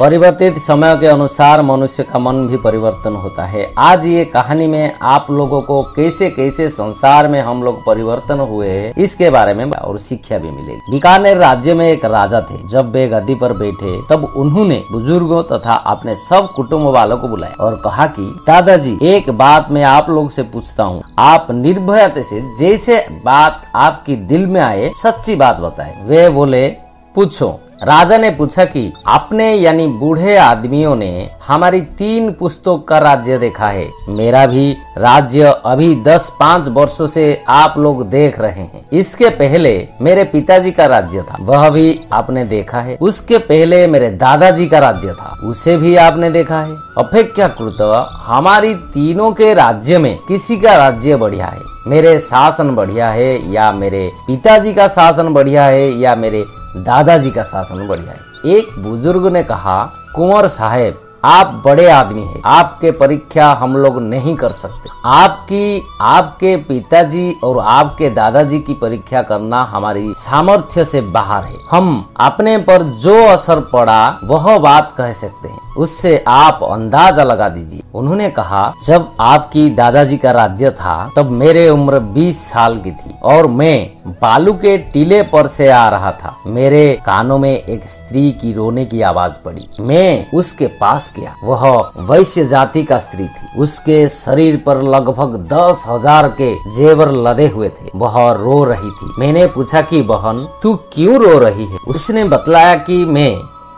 परिवर्तित समय के अनुसार मनुष्य का मन भी परिवर्तन होता है। आज ये कहानी में आप लोगों को कैसे कैसे संसार में हम लोग परिवर्तन हुए हैं, इसके बारे में और शिक्षा भी मिलेगी। बीकानेर राज्य में एक राजा थे। जब वे गद्दी पर बैठे, तब उन्होंने बुज़ुर्गों तथा अपने सब कुटुम्ब वालों को बुलाया और कहा कि, दादाजी, एक बात मैं आप लोग से पूछता हूँ। आप निर्भयता से जैसे बात आपकी दिल में आए, सच्ची बात बताए। वे बोले, पूछो। राजा ने पूछा कि आपने यानी बूढ़े आदमियों ने हमारी तीन पुस्तक का राज्य देखा है। मेरा भी राज्य अभी दस पाँच वर्षों से आप लोग देख रहे हैं। इसके पहले मेरे पिताजी का राज्य था। वह भी आपने देखा है। उसके पहले मेरे दादाजी का राज्य था। उसे भी आपने देखा है। अपेक्षाकृत हमारी तीनों के राज्य में किसी का राज्य बढ़िया है। मेरे शासन बढ़िया है या मेरे पिताजी का शासन बढ़िया है या मेरे दादाजी का शासन बढ़िया है। एक बुज़ुर्ग ने कहा, कुंवर साहेब, आप बड़े आदमी हैं। आपके परीक्षा हम लोग नहीं कर सकते। आपकी, आपके पिताजी और आपके दादाजी की परीक्षा करना हमारी सामर्थ्य से बाहर है। हम अपने पर जो असर पड़ा, वह बात कह सकते हैं। उससे आप अंदाज़ा लगा दीजिए। उन्होंने कहा, जब आपकी दादाजी का राज्य था, तब मेरे उम्र 20 साल की थी और मैं बालू के टीले पर से आ रहा था। मेरे कानों में एक स्त्री की रोने की आवाज़ पड़ी। मैं उसके पास गया। वह वैश्य जाति का स्त्री थी। उसके शरीर पर लगभग दस हज़ार के जेवर लदे हुए थे। वह रो रही थी। मैंने पूछा कि, बहन, तू क्यों रो रही है? उसने बतलाया कि मैं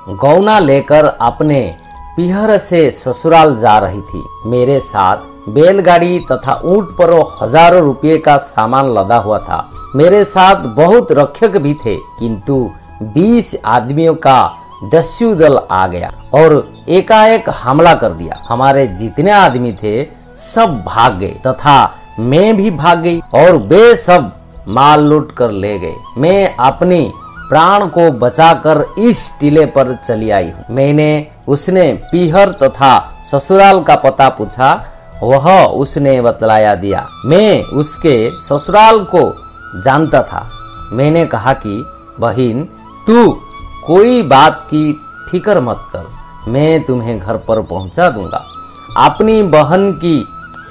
गौना लेकर अपने पिहर से ससुराल जा रही थी। मेरे साथ बैलगाड़ी तथा ऊँट पर हज़ारों रुपये का सामान लदा हुआ था। मेरे साथ बहुत रक्षक भी थे, किंतु बीस आदमियों का दस्यु दल आ गया और एकाएक हमला कर दिया। हमारे जितने आदमी थे, सब भाग गए तथा मैं भी भाग गई और वे सब माल लूट कर ले गए। मैं अपनी प्राण को बचाकर इस टीले पर चली आई हूँ। मैंने उसने पीहर तथा ससुराल का पता पूछा, वह उसने बतलाया दिया। मैं उसके ससुराल को जानता था। मैंने कहा कि, बहन, तू कोई बात की फ़िक्र मत कर। मैं तुम्हें घर पर पहुँचा दूँगा। अपनी बहन की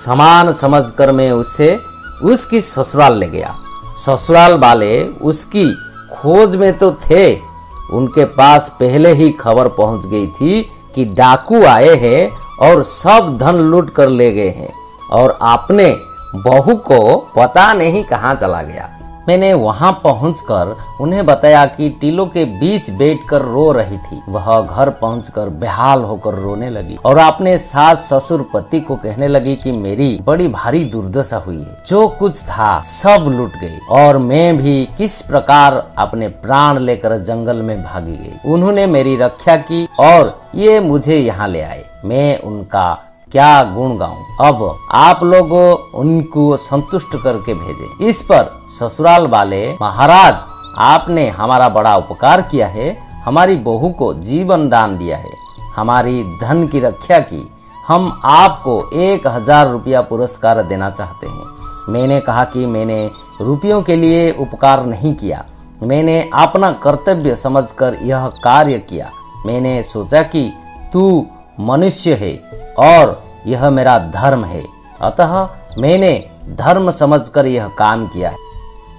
समान समझकर मैं उसे, उसकी ससुराल ले गया। ससुराल वाले उसकी खोज में तो थे उनके पास पहले ही खबर पहुँच गई थी कि डाकू आए हैं और सब धन लूट कर ले गए हैं और आपने बहू को पता नहीं कहाँ चला गया। मैंने वहाँ पहुंचकर उन्हें बताया कि टीलों के बीच बैठकर रो रही थी। वह घर पहुंचकर बेहाल होकर रोने लगी और अपने सास ससुर पति को कहने लगी कि मेरी बड़ी भारी दुर्दशा हुई है। जो कुछ था सब लूट गई और मैं भी किस प्रकार अपने प्राण लेकर जंगल में भागी गई। उन्होंने मेरी रक्षा की और ये मुझे यहाँ ले आए। मैं उनका क्या गुण गाऊं? अब आप लोग उनको संतुष्ट करके भेजे। इस पर ससुराल वाले, महाराज, आपने हमारा बड़ा उपकार किया है। हमारी बहू को जीवन दान दिया है। हमारी धन की रक्षा की। हम आपको एक हज़ार रुपया पुरस्कार देना चाहते हैं। मैंने कहा कि मैंने रुपयों के लिए उपकार नहीं किया। मैंने अपना कर्तव्य समझकर यह कार्य किया। मैंने सोचा कि तू मनुष्य है। और यह मेरा धर्म है। अतः मैंने धर्म समझकर यह काम किया है।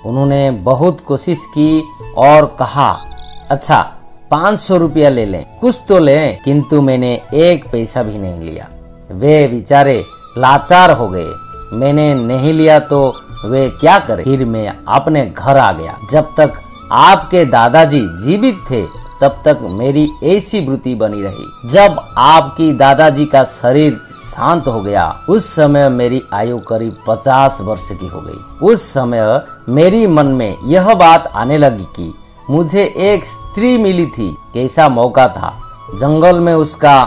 उन्होंने बहुत कोशिश की और कहा अच्छा पाँच सौ रुपया ले लें। कुछ तो लें, किंतु मैंने एक पैसा भी नहीं लिया। वे बेचारे लाचार हो गए। मैंने नहीं लिया तो वे क्या करे? फिर मैं अपने घर आ गया। जब तक आपके दादाजी जीवित थे तब तक मेरी ऐसी वृत्ति बनी रही। जब आपकी दादाजी का शरीर शांत हो गया, उस समय मेरी आयु करीब पचास वर्ष की हो गई। उस समय मेरी मन में यह बात आने लगी कि मुझे एक स्त्री मिली थी, कैसा मौका था। जंगल में उसका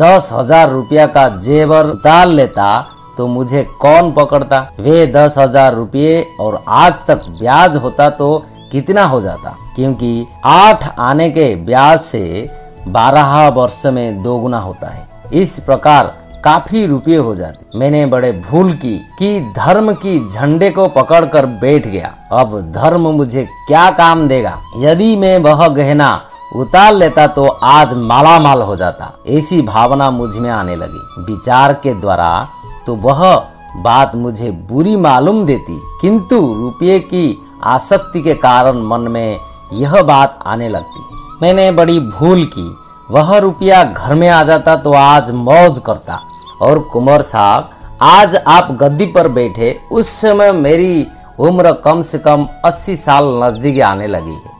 दस हज़ार रुपया का जेवर उतार लेता तो मुझे कौन पकड़ता? वे दस हज़ार रुपये और आज तक ब्याज होता तो कितना हो जाता? क्योंकि आठ आने के ब्याज से बारह वर्ष में दोगुना होता है। इस प्रकार काफ़ी रुपये हो जाते। मैंने बड़े भूल की कि धर्म की झंडे को पकड़कर बैठ गया। अब धर्म मुझे क्या काम देगा? यदि मैं वह गहना उतार लेता तो आज माला माल हो जाता। ऐसी भावना मुझमें आने लगी। विचार के द्वारा तो वह बात मुझे बुरी मालूम देती। किंतु रुपये की आसक्ति के कारण मन में यह बात आने लगती। मैंने बड़ी भूल की। वह रुपया घर में आ जाता तो आज मौज करता। और कुंवर साहब, आज आप गद्दी पर बैठे, उस समय मेरी उम्र कम से कम 80 साल नज़दीक आने लगी है।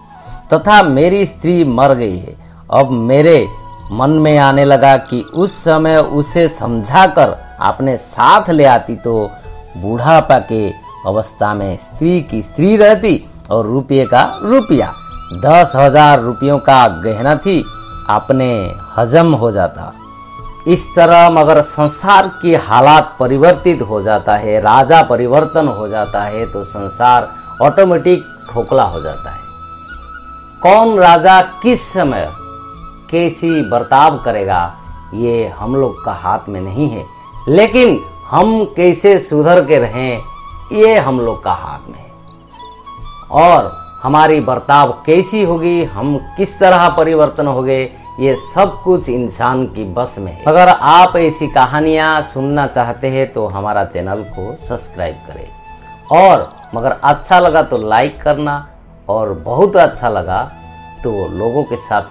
तथा मेरी स्त्री मर गई है। अब मेरे मन में आने लगा कि उस समय उसे समझाकर आपने साथ ले आती तो बूढ़ापा के अवस्था में स्त्री की स्त्री रहती और रुपये का रुपया। दस हज़ार रुपयों का गहना थी अपने हजम हो जाता। इस तरह मगर संसार की हालात परिवर्तित हो जाता है, राजा परिवर्तन हो जाता है तो संसार ऑटोमेटिक खोखला हो जाता है। कौन राजा किस समय कैसी बर्ताव करेगा, ये हम लोग का हाथ में नहीं है। लेकिन हम कैसे सुधर के रहें, ये हम लोग का हाथ में है। और हमारी बर्ताव कैसी होगी, हम किस तरह परिवर्तन हो गए ये सब कुछ इंसान की बस में है। अगर आप ऐसी कहानियाँ सुनना चाहते हैं तो हमारा चैनल को सब्सक्राइब करें। और मगर अच्छा लगा तो लाइक करना, और बहुत अच्छा लगा तो लोगों के साथ